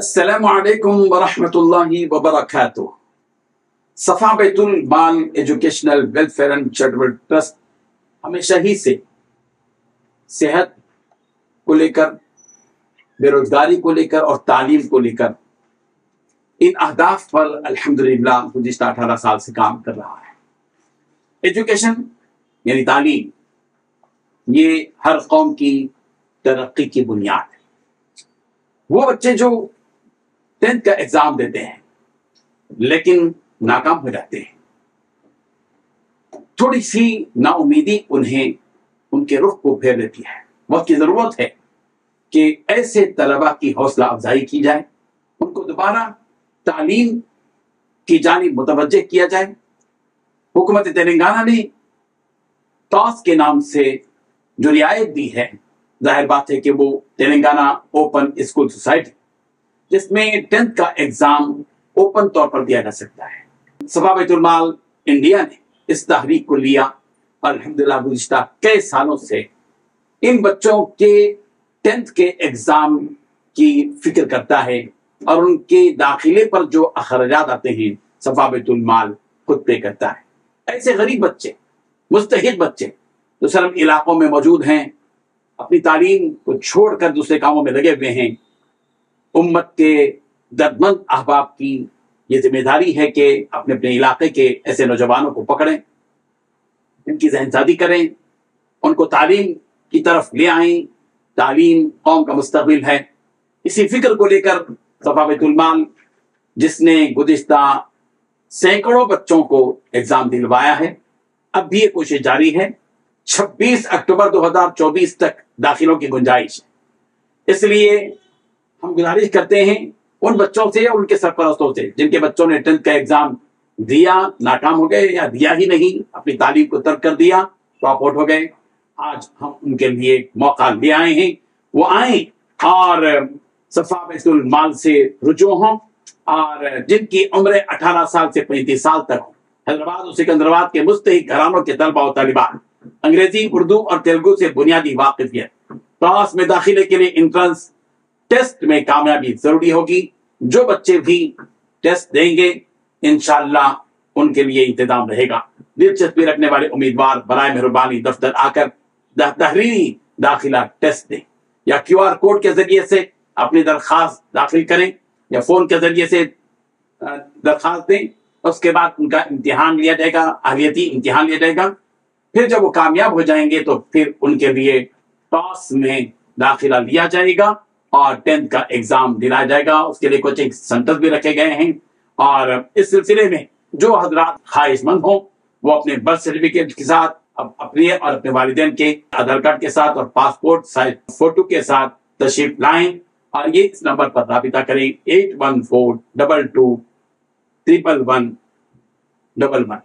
असलकम वरहमतुल्लाहि वबरकातुह Safa Baitul Maal educational welfare and charitable trust हमेशा ही से सेहत को लेकर, बेरोजगारी को लेकर और तालीम को लेकर इन अहदाफ पर अल्हम्दुलिल्लाह गुजशत अठारह साल से काम कर रहा है। एजुकेशन यानी तालीम, ये हर कौम की तरक्की की बुनियाद है। वो बच्चे जो टेंथ का एग्ज़ाम देते हैं, लेकिन नाकाम हो जाते हैं। थोड़ी सी नाउमीदी उन्हें, उनके रुख को फेर देती है। वक्त की ज़रूरत है कि ऐसे तलबा की हौसला अफजाई की जाए, उनको दोबारा तालीम की जानी मुतवजह किया जाए। हुकूमत तेलंगाना ने टॉस के नाम से जो रियायत दी है, ज़ाहिर बात है कि वो तेलंगाना ओपन स्कूल सोसाइटी जिसमें टेंथ का एग्ज़ाम ओपन तौर पर दिया जा सकता है। सभा बैतुलमाल इंडिया ने इस तहरीक को लिया। और अलहमदिल्ला गुजशत कई सालों से इन बच्चों के टेंथ के एग्ज़ाम की फ़िक्र करता है और उनके दाखिले पर जो अखराज आते हैं सफ़ा बैतुलमाल खुद पे करता है। ऐसे गरीब बच्चे मुस्तक बच्चे, जो इलाकों में मौजूद हैं, अपनी तालीम को छोड़कर दूसरे कामों में लगे हुए हैं उम्मत के दर्दमंद अहबाब की ये ज़िम्मेदारी है कि अपने अपने इलाके के ऐसे नौजवानों को पकड़ें, इनकी जहनसादी करें, उनको तालीम की तरफ़ ले आए। तालीम कौम का मुस्तबिल है। इसी फ़िक्र को लेकर सफाबतुलमान जिसने गुजशत सैकड़ों बच्चों को एग्ज़ाम दिलवाया है, अब भी ये कोशिश जारी है। 26 अक्टूबर 2024 तक दाखिलों की गुंजाइश। है इसलिए हम गुजारिश करते हैं उन बच्चों से उनके सरपरस्तों से, जिनके बच्चों ने टेंथ का एग्ज़ाम दिया, नाकाम हो गए या दिया ही नहीं, अपनी तालीम को तर्क कर दिया ड्रॉप आउट हो गए। आज हम उनके लिए मौका ले आए हैं। वो आए और सफ़ा माल से रुजू हों और जिनकी उम्र 18 साल से 35 साल तक हैदराबाद और सिकंदराबाद के मुस्तक घरानों के तलबा और तालिबान, अंग्रेज़ी, उर्दू और तेलुगु से बुनियादी वाकिफियत क्लास में दाखिले के लिए इंट्रेंस टेस्ट में कामयाबी ज़रूरी होगी। जो बच्चे भी टेस्ट देंगे इनशाला उनके लिए इंतज़ाम रहेगा। दिलचस्पी रखने वाले उम्मीदवार, बरए मेहरबानी दफ्तर आकर तहरीरी दाखिला टेस्ट दें। या क्यू आर कोड के ज़रिए से अपनी दरखास्त दाखिल करें, या फ़ोन के ज़रिए से दरखास्त दें। उसके बाद उनका इम्तिहान लिया जाएगा, अहलियती इम्तिहान लिया जाएगा। फिर जब वो कामयाब हो जाएँगे तो फिर उनके लिए टॉस में दाखिला लिया जाएगा। और टेंथ का एग्ज़ाम दिलाया जाएगा। उसके लिए कोचिंग सेंटर भी रखे गए हैं। और इस सिलसिले में जो हजरात ख्वाहिशमंद हो, वो अपने बर्थ सर्टिफिकेट के साथ अपने और अपने वालदेन के आधार कार्ड के साथ और पासपोर्ट साइज़ फ़ोटो के साथ तशरीफ़ लाएँ। और ये इस नंबर पर रबिता करें, eight one four double two, triple one double one.